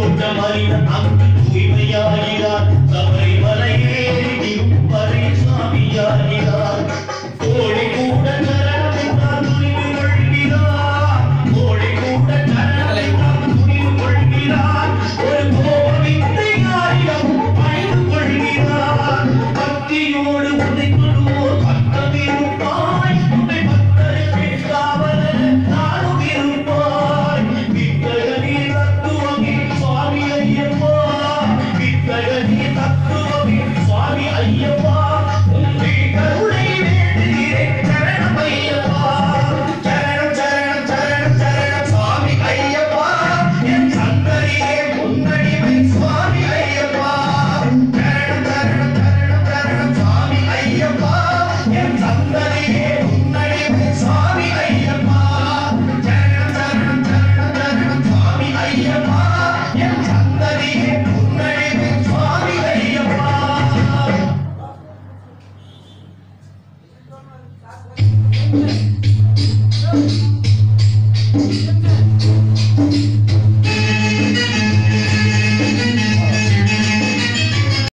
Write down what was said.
ஒத்த மனித அங்கு தூய்மையாயி Các bạn có thể nhận.